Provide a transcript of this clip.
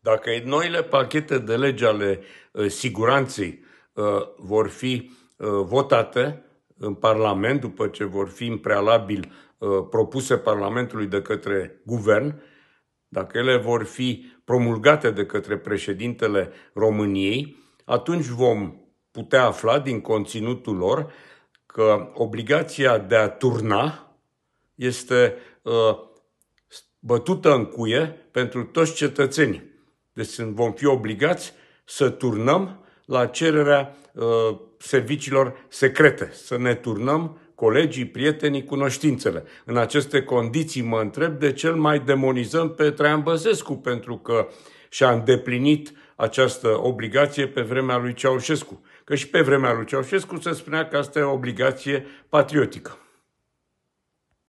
Dacă noile pachete de lege ale uh, siguranței uh, vor fi uh, votate în Parlament, după ce vor fi în prealabil propuse Parlamentului de către guvern, dacă ele vor fi promulgate de către președintele României, atunci vom putea afla din conținutul lor că obligația de a turna este uh, bătută în cuie pentru toți cetățenii. Deci vom fi obligați să turnăm la cererea uh, serviciilor secrete, să ne turnăm colegii, prietenii, cunoștințele. În aceste condiții mă întreb de ce mai demonizăm pe Traian Băsescu, pentru că și-a îndeplinit această obligație pe vremea lui Ceaușescu. Că și pe vremea lui Ceaușescu se spunea că asta e o obligație patriotică.